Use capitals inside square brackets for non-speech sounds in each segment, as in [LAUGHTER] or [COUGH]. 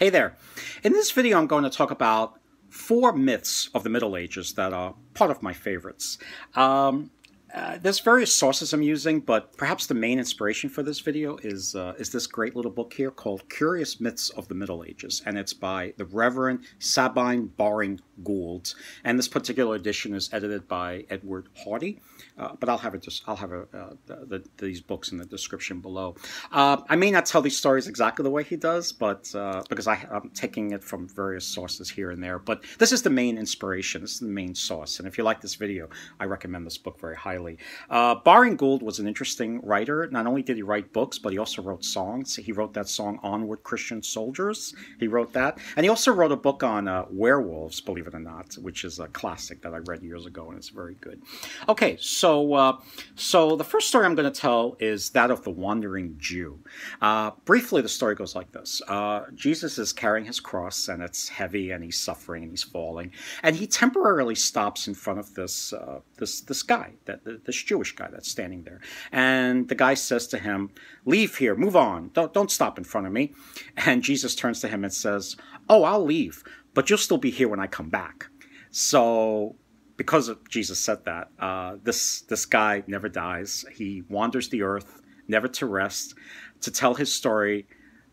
Hey there. In this video, I'm going to talk about four myths of the Middle Ages that are part of my favorites. Um, uh, there's various sources I'm using, but perhaps the main inspiration for this video is uh, is this great little book here called Curious Myths of the Middle Ages, and it's by the Reverend Sabine Baring Gould. And this particular edition is edited by Edward Hardy, uh, but I'll have it just I'll have a, uh, the, the, these books in the description below. Uh, I may not tell these stories exactly the way he does, but because I, I'm taking it from various sources here and there. But this is the main inspiration. This is the main source. And if you like this video, I recommend this book very highly. Uh, Baring Gould was an interesting writer. Not only did he write books, but he also wrote songs. He wrote that song "Onward, Christian Soldiers." He wrote that, and he also wrote a book on uh, werewolves. Believe it or not, which is a classic that I read years ago, and it's very good. Okay, so uh, so the first story I'm going to tell is that of the wandering Jew. Uh, briefly, the story goes like this: uh, Jesus is carrying his cross, and it's heavy, and he's suffering, and he's falling, and he temporarily stops in front of this uh, this this guy that this Jewish guy that's standing there. And the guy says to him, Leave here, move on, don't, don't stop in front of me. And Jesus turns to him and says, Oh, I'll leave, but you'll still be here when I come back. So because Jesus said that, uh, this this guy never dies. He wanders the earth, never to rest, to tell his story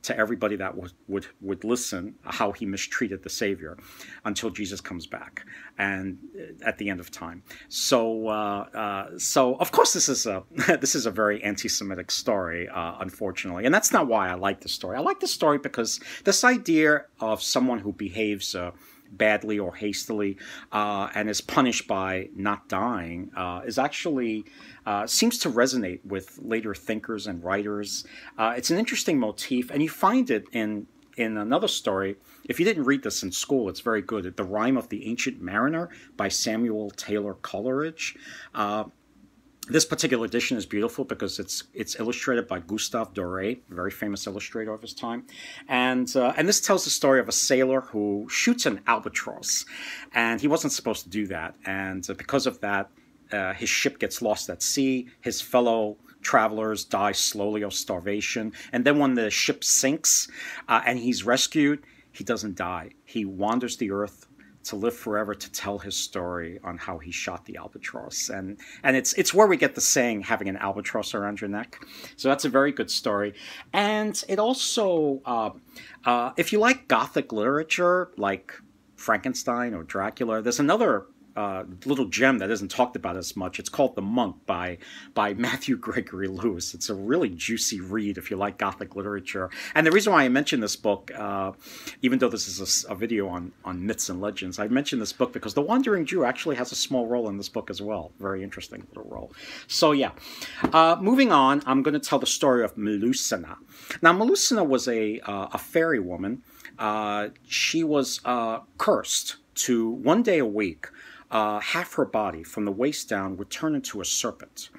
to everybody that would, would, would listen how he mistreated the Savior until Jesus comes back and uh, at the end of time. So, uh, uh, so of course, this is a [LAUGHS] this is a very anti-Semitic story, uh, unfortunately, and that's not why I like the story. I like the story because this idea of someone who behaves uh, badly or hastily uh, and is punished by not dying uh, is actually uh, seems to resonate with later thinkers and writers. Uh, it's an interesting motif, and you find it in in another story. If you didn't read this in school, it's very good. The Rime of the Ancient Mariner by Samuel Taylor Coleridge. This particular edition is beautiful because it's it's illustrated by Gustave Doré, a very famous illustrator of his time, and uh, and this tells the story of a sailor who shoots an albatross, and he wasn't supposed to do that, and uh, because of that, uh, his ship gets lost at sea. His fellow travelers die slowly of starvation, and then when the ship sinks uh, and he's rescued, he doesn't die. He wanders the earth to live forever to tell his story on how he shot the albatross. And and it's it's where we get the saying having an albatross around your neck. So that's a very good story. And it also uh, uh, if you like gothic literature like frankenstein or dracula there's another uh, little gem that isn't talked about as much. It's called The Monk by by [LAUGHS] Matthew Gregory Lewis. It's a really juicy read if you like Gothic literature. And the reason why I mention this book, uh, even though this is a, a, video on on myths and legends, I mentioned this book because the Wandering Jew actually has a small role in this book as well. Very interesting little role. So yeah, uh, moving on, I'm going to tell the story of Melusina. Now Melusina was a uh, a fairy woman. Uh, she was uh, cursed to one day a week uh, half her body, from the waist down, would turn into a serpent.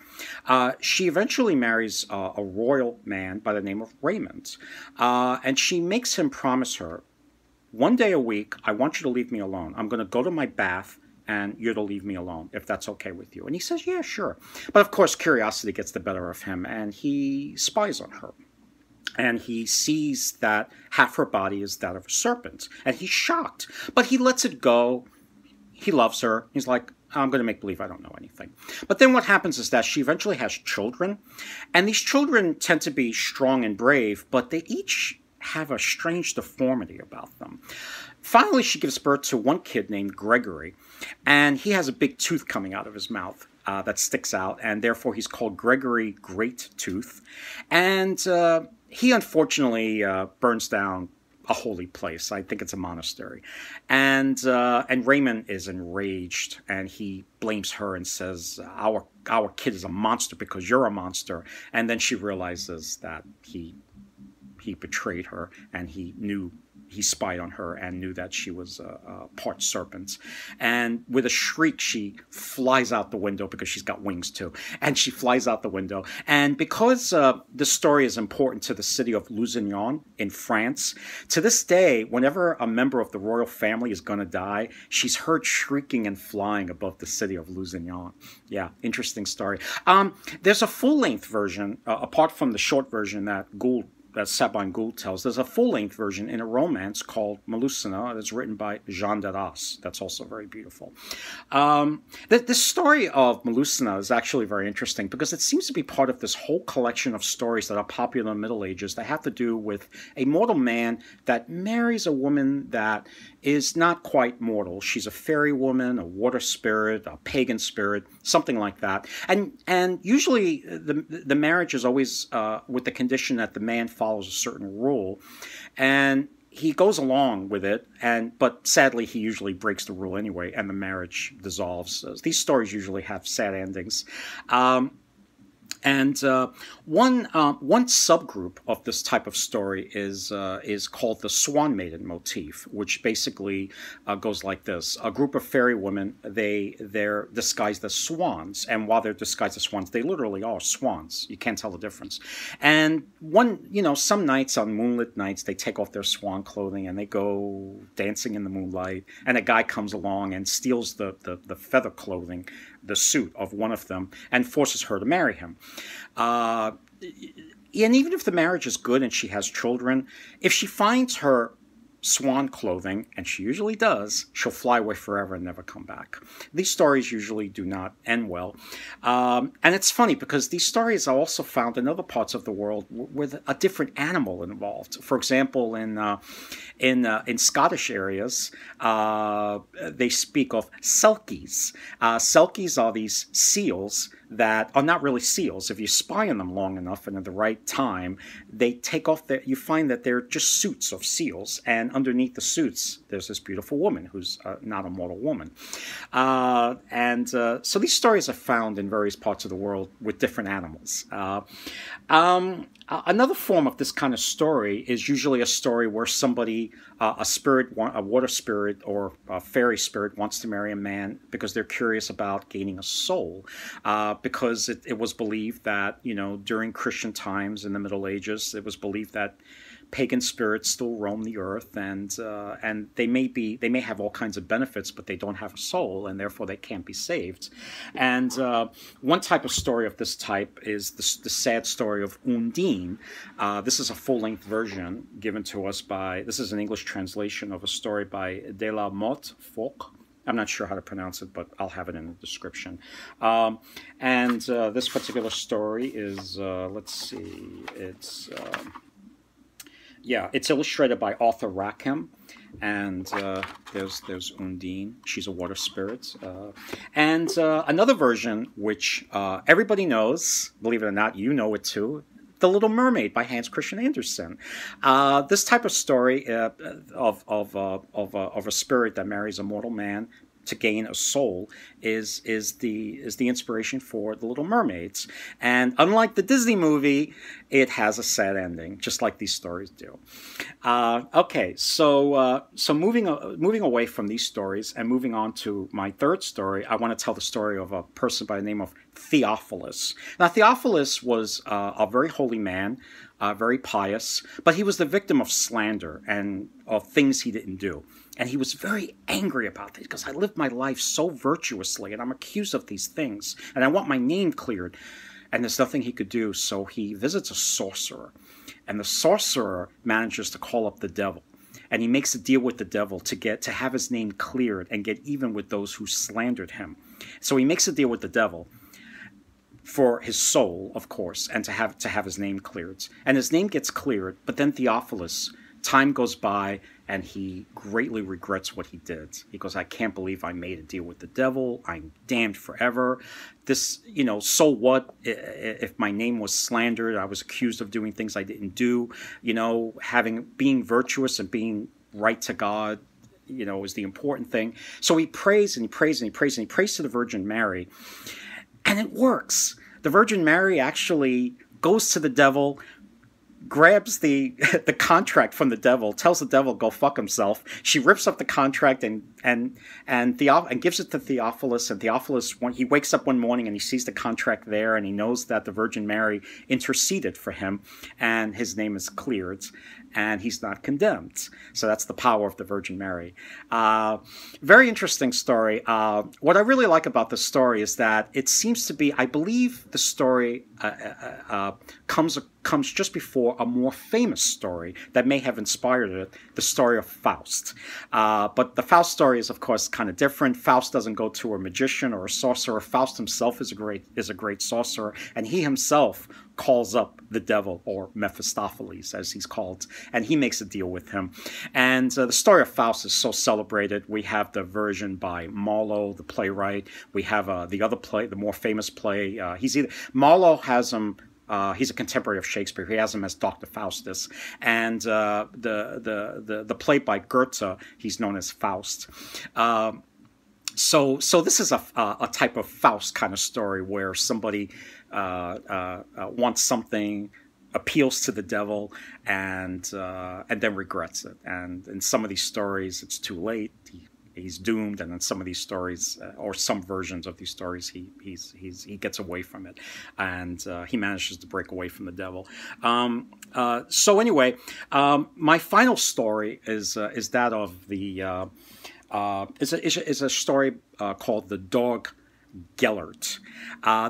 Uh, she eventually marries uh, a royal man by the name of Raymond, uh, and she makes him promise her, one day a week, I want you to leave me alone. I'm going to go to my bath and you're to leave me alone if that's okay with you. And he says, Yeah, sure. But of course, curiosity gets the better of him and he spies on her. And he sees that half her body is that of a serpent. And he's shocked. But he lets it go he loves her. He's like, I'm going to make believe I don't know anything. But then what happens is that she eventually has children, and these children tend to be strong and brave, but they each have a strange deformity about them. Finally, she gives birth to one kid named Gregory, and he has a big tooth coming out of his mouth. Uh, that sticks out, and therefore he's called Gregory Great Tooth. And uh, he unfortunately uh, burns down a holy place. I think it's a monastery. And uh, and Raymond is enraged and he blames her and says our our kid is a monster because you're a monster. And then she realizes that he he betrayed her and he knew he spied on her and knew that she was a, part serpent. And with a shriek, she flies out the window because she's got wings too. And she flies out the window. And because uh, this story is important to the city of Lusignan in France, to this day, whenever a member of the royal family is going to die, she's heard shrieking and flying above the city of Lusignan. Yeah, interesting story. Um, there's a full length version, uh, apart from the short version that Gould that Sabine Gould tells. There's a full length version in a romance called Melusina that's written by Jean d'Arras. That's also very beautiful. Um, the, the story of Melusina is actually very interesting because it seems to be part of this whole collection of stories that are popular in the Middle Ages that have to do with a mortal man that marries a woman that is not quite mortal. She's a fairy woman, a water spirit, a pagan spirit, something like that. And and usually the the marriage is always uh, with the condition that the man follows a certain rule, and he goes along with it. And but sadly, he usually breaks the rule anyway, and the marriage dissolves. These stories usually have sad endings. Um, and uh, one uh, one subgroup of this type of story is uh, is called the Swan Maiden motif, which basically uh, goes like this: a group of fairy women they they're disguised as swans, and while they're disguised as swans, they literally are swans. You can't tell the difference. And one, you know, some nights on moonlit nights, they take off their swan clothing and they go dancing in the moonlight, and a guy comes along and steals the the, the feather clothing the suit of one of them and forces her to marry him. Uh, and even if the marriage is good and she has children, if she finds her swan clothing, and she usually does, she'll fly away forever and never come back. These stories usually do not end well. Um, and it's funny because these stories are also found in other parts of the world with a different animal involved. For example, in, uh, in, uh, in Scottish areas, uh, they speak of selkies. Uh, selkies are these seals that are not really seals. If you spy on them long enough and at the right time, they take off their, you find that they're just suits of seals. And underneath the suits, there's this beautiful woman who's uh, not a mortal woman. Uh, and uh, so these stories are found in various parts of the world with different animals. Another form of this kind of story is usually a story where somebody, uh, a spirit, a water spirit or a fairy spirit, wants to marry a man because they're curious about gaining a soul. Uh, because it, it was believed that, you know, during Christian times in the Middle Ages, it was believed that pagan spirits still roam the earth, and uh, and they may be they may have all kinds of benefits, but they don't have a soul, and therefore they can't be saved. And uh, one type of story of this type is the, the sad story of Undine. Uh, this is a full length version given to us by this is an English translation of a story by De la Motte Fouque. I'm not sure how to pronounce it, but I'll have it in the description. Um, and uh, this particular story is, uh, let's see, it's. Um, yeah, it's illustrated by Arthur Rackham, and uh, there's there's Undine. She's a water spirit, uh, and uh, another version which uh, everybody knows. Believe it or not, you know it too. The Little Mermaid by Hans Christian Andersen. Uh, this type of story uh, of of of, of a spirit that marries a mortal man to gain a soul is is the is the inspiration for the Little Mermaids. And unlike the Disney movie, it has a sad ending, just like these stories do. Uh, okay, so uh, so moving uh, moving away from these stories and moving on to my third story, I want to tell the story of a person by the name of Theophilus. Now, Theophilus was uh, a very holy man. Uh, very pious, but he was the victim of slander and of things he didn't do. And he was very angry about this because I lived my life so virtuously and I'm accused of these things and I want my name cleared. And there's nothing he could do. So he visits a sorcerer. And the sorcerer manages to call up the devil. And he makes a deal with the devil to get to have his name cleared and get even with those who slandered him. So he makes a deal with the devil for his soul, of course, and to have to have his name cleared. And his name gets cleared, but then Theophilus, time goes by and he greatly regrets what he did. He goes, I can't believe I made a deal with the devil. I'm damned forever. This, you know, so what if my name was slandered? I was accused of doing things I didn't do. You know, having being virtuous and being right to God, you know, is the important thing. So he prays and he prays and he prays and he prays to the Virgin Mary, and it works. The Virgin Mary actually goes to the devil, grabs the [LAUGHS] the contract from the devil, tells the devil go fuck himself. She rips up the contract and and and Theo- and gives it to Theophilus. And Theophilus, when he wakes up one morning and he sees the contract there, and he knows that the Virgin Mary interceded for him, and his name is cleared. And he's not condemned. So that's the power of the Virgin Mary. Uh, very interesting story. Uh, what I really like about the story is that it seems to be, I believe the story uh, uh, uh comes comes just before a more famous story that may have inspired it, the story of Faust. Uh, but the Faust story is, of course, kind of different. Faust doesn't go to a magician or a sorcerer. Faust himself is a great is a great sorcerer, and he himself calls up the devil or Mephistopheles, as he's called, and he makes a deal with him. And uh, the story of Faust is so celebrated. We have the version by Marlowe, the playwright. We have uh, the other play, the more famous play. Uh, he's either Marlowe has him uh, he's a contemporary of Shakespeare. He has him as Dr. Faustus. And uh, the, the, the, the, play by Goethe, he's known as Faust. Um, so, so this is a, a type of Faust kind of story where somebody wants something, appeals to the devil, and uh, and then regrets it. And in some of these stories, it's too late. He he's doomed, and in some of these stories, uh, or some versions of these stories, he he's he's he gets away from it, and uh, he manages to break away from the devil. Um, uh, so anyway, um, my final story is uh, is that of the uh, uh, is a a story called the dog Gellert.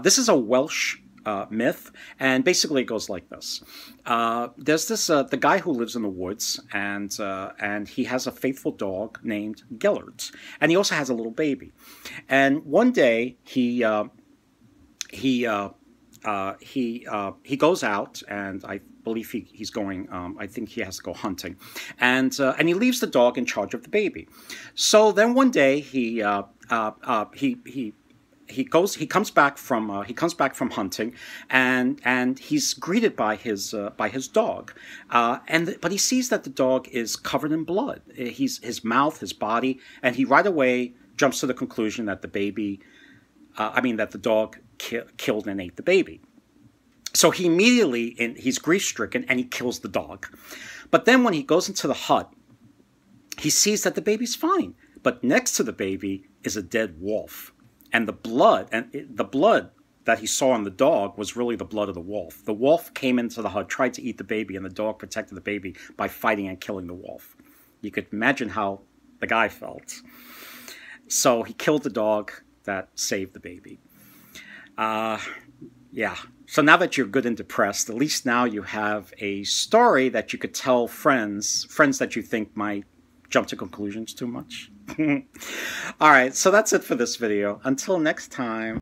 this is a Welsh uh, myth, and basically it goes like this: uh, There's this uh, the guy who lives in the woods, and uh, and he has a faithful dog named Gellert, and he also has a little baby. And one day he uh, he uh, he he goes out, and I believe he, he's going. Um, I think he has to go hunting, and and he leaves the dog in charge of the baby. So then one day he he he he goes he comes back from uh, he comes back from hunting and and he's greeted by his uh, by his dog. Uh, and but he sees that the dog is covered in blood. He's his mouth his body and he right away jumps to the conclusion that the baby uh, I mean that the dog ki- killed and ate the baby. So he immediately in, he's grief stricken and he kills the dog. But then when he goes into the hut he sees that the baby's fine. But next to the baby is a dead wolf and the blood and it, the blood that he saw on the dog was really the blood of the wolf. The wolf came into the hut, tried to eat the baby, and the dog protected the baby by fighting and killing the wolf. You could imagine how the guy felt. So he killed the dog that saved the baby. Uh, yeah. So now that you're good and depressed, at least now you have a story that you could tell friends, friends that you think might jump to conclusions too much. [LAUGHS] All right, so that's it for this video. Until next time.